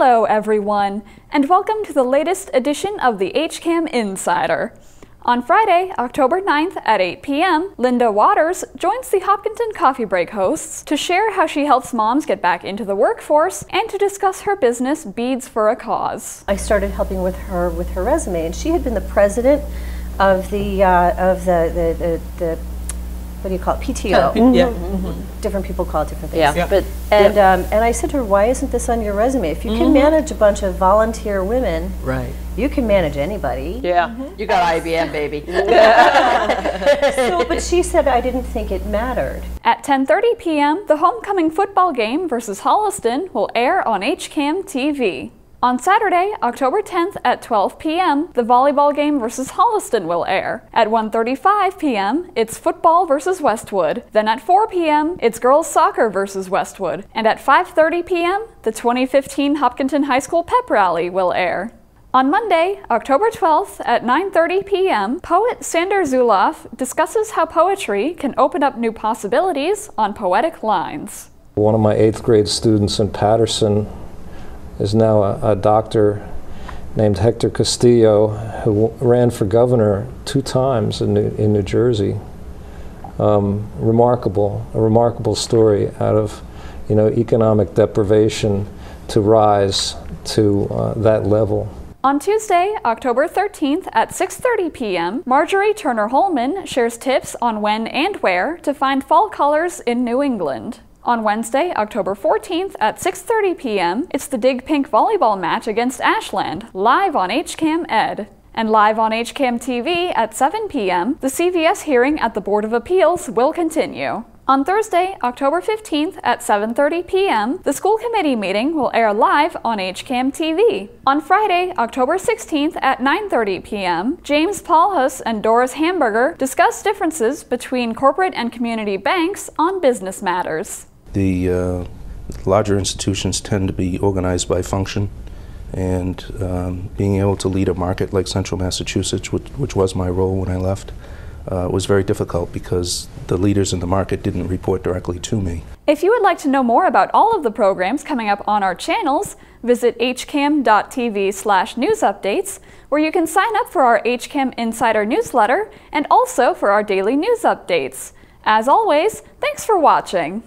Hello, everyone, and welcome to the latest edition of the HCAM Insider. On Friday, October 9th at 8 p.m., Linda Waters joins the Hopkinton Coffee Break hosts to share how she helps moms get back into the workforce and to discuss her business Beads for a Cause. I started helping with her with her resume, and she had been the president of the uh, of the, the, the, the what do you call it PTO. Yeah. Mm-hmm. Mm-hmm. Different people call it different things. Yeah. Yeah. But and um, and I said to her, why isn't this on your resume? If you can mm-hmm. manage a bunch of volunteer women, Right. you can manage anybody. Yeah. You got IBM, baby. So, but she said I didn't think it mattered. At 10:30 p.m., the homecoming football game versus Holliston will air on HCAM TV. On Saturday, October 10th at 12 p.m., the volleyball game versus Holliston will air. At 1:35 p.m., it's football versus Westwood. Then at 4 p.m., it's girls soccer versus Westwood. And at 5:30 p.m., the 2015 Hopkinton High School pep rally will air. On Monday, October 12th at 9:30 p.m., poet Sander Zulauf discusses how poetry can open up new possibilities on poetic lines. One of my eighth grade students in Paterson is now a, a doctor named Hector Castillo, who ran for governor two times in New, in New Jersey. Um, remarkable, a remarkable story out of, you know, economic deprivation to rise to uh, that level. On Tuesday, October 13th at 6:30 p.m., Marjorie Turner Hollman shares tips on when and where to find fall colors in New England. On Wednesday, October 14th at 6:30 p.m., it's the Dig Pink volleyball match against Ashland, live on HCAM Ed. And live on HCAM TV at 7 p.m., the CVS hearing at the Board of Appeals will continue. On Thursday, October 15th at 7:30 p.m., the school committee meeting will air live on HCAM TV. On Friday, October 16th at 9:30 p.m., James Paulhus and Doris Hamburger discuss differences between corporate and community banks on business matters. The uh, larger institutions tend to be organized by function, and um, being able to lead a market like Central Massachusetts, which, which was my role when I left, uh, was very difficult because the leaders in the market didn't report directly to me. If you would like to know more about all of the programs coming up on our channels, visit hcam.tv slash news updates, where you can sign up for our HCAM Insider newsletter and also for our daily news updates. As always, thanks for watching.